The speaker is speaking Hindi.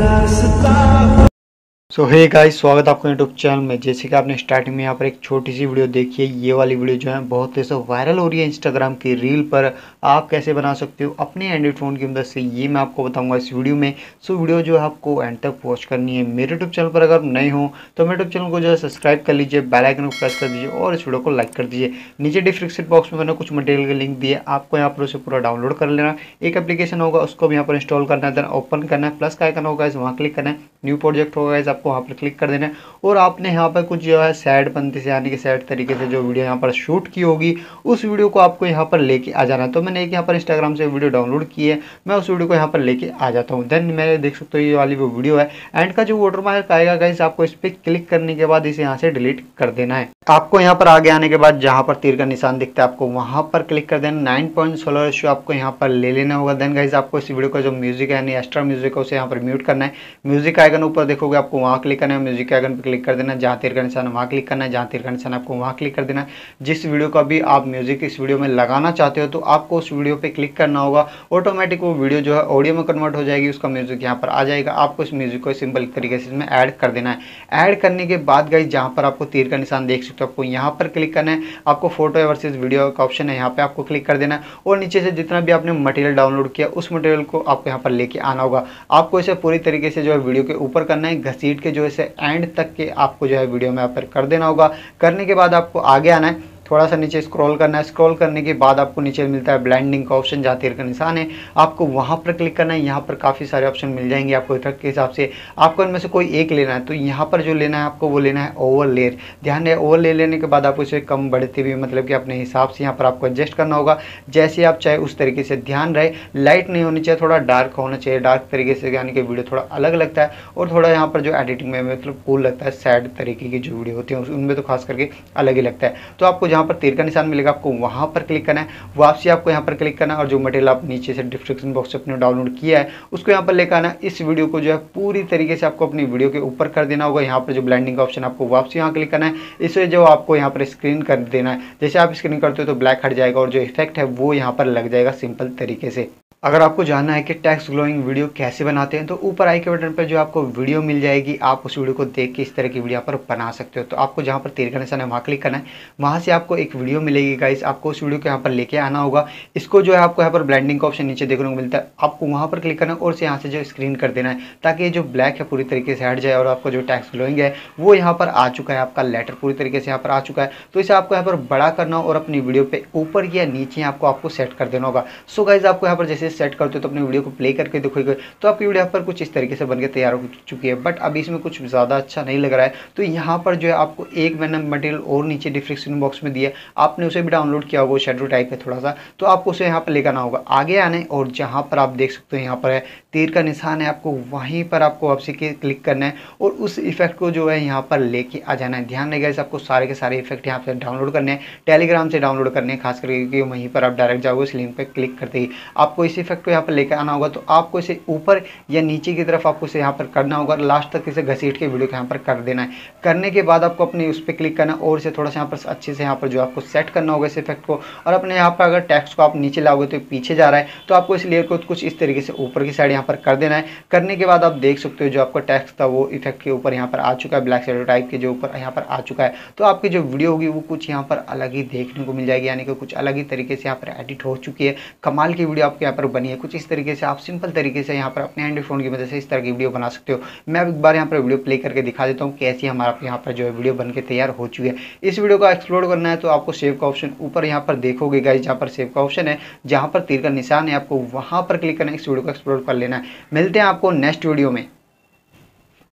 रास्ता सो हे गाइस स्वागत आपको यूट्यूब चैनल में। जैसे कि आपने स्टार्टिंग में यहाँ पर एक छोटी सी वीडियो देखी है, ये वाली वीडियो जो है, बहुत तेज वायरल हो रही है इंस्टाग्राम की रील पर। आप कैसे बना सकते हो अपने एंड्रॉइड फ़ोन की मदद से, ये मैं आपको बताऊँगा इस वीडियो में। सो वीडियो जो है आपको एंड तक वॉच करनी है। मेरे यूट्यूब चैनल पर अगर नए हो तो मेरे यूट्यूब चैनल को जो है सब्सक्राइब कर लीजिए बेलाइकन को प्रेस कर दीजिए और इस वीडियो को लाइक कर दीजिए। नीचे डिस्क्रिप्शन बॉक्स में मैंने कुछ मटेरियल के लिंक दिए, आपको यहाँ पर उसे पूरा डाउनलोड कर लेना। एक एप्लीकेशन होगा, उसको भी यहाँ पर इंस्टॉल करना है देन ओपन करना है प्लस का आइकन होगा, इस वहाँ क्लिक करना है। न्यू प्रोजेक्ट होगा इस आपको वहाँ पर क्लिक कर देना है। और आपने यहाँ पर कुछ जो है सैड पंथी से, यानी कि सैड तरीके से जो वीडियो यहाँ पर शूट की होगी, उस वीडियो को आपको यहाँ पर लेके आ जाना है। तो मैंने एक यहाँ पर इंस्टाग्राम से वीडियो डाउनलोड की है, मैं उस वीडियो को यहाँ पर लेके आ जाता हूँ। देन मैंने देख सकते हो ये वाली वो वीडियो है। एंड का जो वोटर मार्क आएगा गाइस आपको इस पर क्लिक करने के बाद इसे यहाँ से डिलीट कर देना है। आपको यहाँ पर आगे आने के बाद जहाँ पर तीर का निशान दिखता है, आपको वहाँ पर क्लिक कर देना नाइन पॉइंट सोलह रेशियो आपको यहाँ पर ले लेना होगा। देन गाइज़ आपको इस वीडियो का जो म्यूज़िक है, यानी एक्स्ट्रा म्यूज़िक है, उसे यहाँ पर म्यूट करना है। म्यूज़िक आइकन ऊपर देखोगे आपको वहाँ क्लिक करना है म्यूज़िक आइकन पर क्लिक कर देना जहाँ तीर का निशान वहाँ क्लिक करना है जहाँ तीर का निशान आपको वहाँ क्लिक कर देना जिस वीडियो का भी आप म्यूज़िक इस वीडियो में लगाना चाहते हो तो आपको उस वीडियो पर क्लिक करना होगा। ऑटोमेटिक वो वीडियो जो है ऑडियो में कन्वर्ट हो जाएगी, उसका म्यूज़िक यहाँ पर आ जाएगा। आपको इस म्यूज़िक को सिंपल तरीके से इसमें ऐड कर देना है। ऐड करने के बाद गई जहाँ पर आपको तीर का निशान देख सकते हो, आपको यहाँ पर क्लिक करना है। आपको फ़ोटो वर्सेज वीडियो का ऑप्शन है, यहाँ पर आपको क्लिक कर देना है। और नीचे से जितना भी आपने मटेरियल डाउनलोड किया, उस मटेरियल को आपको यहाँ पर लेके आना होगा। आपको इसे पूरी तरीके से जो है वीडियो के ऊपर करना है, घसीट के जो इसे एंड तक के आपको जो है वीडियो में यहाँ पर कर देना होगा। करने के बाद आपको आगे आना है। थोड़ा सा नीचे स्क्रॉल करना है। स्क्रॉल करने के बाद आपको नीचे मिलता है ब्लेंडिंग का ऑप्शन जहाँ तीर का निशान है। आपको वहाँ पर क्लिक करना है। यहाँ पर काफ़ी सारे ऑप्शन मिल जाएँगे आपको इफ़ेक्ट के हिसाब से। आपको इनमें से कोई एक लेना है तो यहाँ पर जो लेना है आपको वो लेना है ओवर लेयर ध्यान रहे ओवर ले लेने के बाद आपको इसे कम बढ़ते हुए मतलब कि अपने हिसाब से यहाँ पर आपको एडजस्ट करना होगा। जैसे आप चाहे उस तरीके से ध्यान रहे लाइट नहीं होनी चाहिए, थोड़ा डार्क होना चाहिए। डार्क तरीके से यानी कि वीडियो थोड़ा अलग लगता है और थोड़ा यहाँ पर जो एडिटिंग में मतलब कूल लगता है सैड तरीके की जो वीडियो होती है उनमें तो खास करके अलग ही लगता है। तो आपको जहाँ पर तीर का निशान मिलेगा, आपको वहाँ पर क्लिक करना है। वापसी आपको यहाँ पर क्लिक करना है और जो मटेरियल आप नीचे से डिस्क्रिप्शन बॉक्स से अपने डाउनलोड किया है, उसको यहाँ पर लेकर आना इस वीडियो को जो है पूरी तरीके से आपको अपनी वीडियो के ऊपर कर देना होगा। यहाँ पर जो ब्लैंडिंग का ऑप्शन आपको वापसी यहाँ क्लिक करना है। इसे जो आपको यहाँ पर स्क्रीन कर देना है। जैसे आप स्क्रीन करते हो तो ब्लैक हट जाएगा और जो इफ़ेक्ट है, वो यहाँ पर लग जाएगा सिंपल तरीके से। अगर आपको जानना है कि टैक्स ग्लोइंग वीडियो कैसे बनाते हैं तो ऊपर आई के बटन पर जो आपको वीडियो मिल जाएगी, आप उस वीडियो को देख के इस तरह की वीडियो पर बना सकते हो। तो आपको जहाँ पर तीर का निशान है, वहाँ क्लिक करना है। वहाँ से आपको एक वीडियो मिलेगी गाइस आपको उस वीडियो को यहाँ पर लेके आना होगा। इसको जो है, आपको यहाँ पर ब्लैंडिंग का ऑप्शन नीचे देखने को मिलता है। आपको वहाँ पर क्लिक करना है और यहाँ से जो स्क्रीन कर देना है, ताकि जो ब्लैक है, पूरी तरीके से हट जाए और आपको जो टैक्स ग्लोइंग है, वो यहाँ पर आ चुका है। आपका लेटर पूरी तरीके से यहाँ पर आ चुका है। तो इसे आपको यहाँ पर बड़ा करना और अपनी वीडियो पर ऊपर या नीचे आपको आपको सेट कर देना होगा। सो गाइज़ आपको यहाँ पर जैसे सेट करते हो तो अपनी वीडियो को प्ले करके देखोगे तो आपकी वीडियो यहाँ पर कुछ इस तरीके से बनकर तैयार हो चुकी है। बट अभी इसमें कुछ ज़्यादा अच्छा नहीं लग रहा है। तो यहाँ पर जो है आपको एक मैंने मटेरियल और नीचे डिस्क्रिप्शन बॉक्स में दिया आपने उसे भी डाउनलोड किया होगा शेडो टाइप है थोड़ा सा। तो आपको उसे यहाँ पर लेकर आना होगा। आगे आने और जहाँ पर आप देख सकते हो यहाँ पर है, तीर का निशान है आपको, वहीं पर आपको आपसे क्लिक करना है और उस इफ़ेक्ट को जो है यहाँ पर लेके आ जाना है। ध्यान रहेगा आपको सारे के सारे इफ़ेक्ट यहाँ पर डाउनलोड करने हैं। टेलीग्राम से डाउनलोड करने हैं, खास करके वहीं पर आप डायरेक्ट जाओगे उस लिंक पर क्लिक करते ही आपको इस इफ़ेक्ट को यहाँ पर लेकर आना होगा तो आपको इसे ऊपर या नीचे की तरफ़ आपको इसे यहाँ पर करना होगा लास्ट तक इसे घसीट के वीडियो को यहाँ पर कर देना है करने के बाद आपको अपने उस पर क्लिक करना और इसे थोड़ा सा यहाँ पर अच्छे से यहाँ पर जो आपको सेट करना होगा इस इफ़ेक्ट को और अपने यहाँ पर अगर टेक्स्ट को आप नीचे लाओगे तो पीछे जा रहा है तो आपको इस लेयर को कुछ इस तरीके से ऊपर की साइड यहाँ पर कर देना है करने के बाद आप देख सकते हो जो आपका टैक्स था वो इफ़ेक्ट के ऊपर यहाँ पर आ चुका है ब्लैक शेडो टाइप के जो ऊपर यहाँ पर आ चुका है तो आपकी जो वीडियो होगी वो कुछ यहाँ पर अलग ही देखने को मिल जाएगी यानी कि कुछ अलग ही तरीके से यहाँ पर एडिट हो चुकी है कमाल की वीडियो आपके यहाँ पर बनी है। कुछ इस तरीके से आप सिंपल तरीके से यहाँ पर अपने एंड्रॉइड फ़ोन की मदद से इस तरह की वीडियो बना सकते हो। मैं एक बार यहाँ पर वीडियो प्ले करके दिखा देता हूँ कैसी हमारा यहाँ पर जो है वीडियो बन तैयार हो चुकी है। इस वीडियो को एक्सप्लोर करना है तो आपको सेव का ऑप्शन ऊपर यहाँ पर देखोगे गाइज़ जहाँ पर सेव का ऑप्शन है, जहाँ पर तीर का निशान है, आपको वहाँ पर क्लिक करना है। इस वीडियो को एक्सप्लोर कर लेना है। मिलते हैं आपको नेक्स्ट वीडियो में।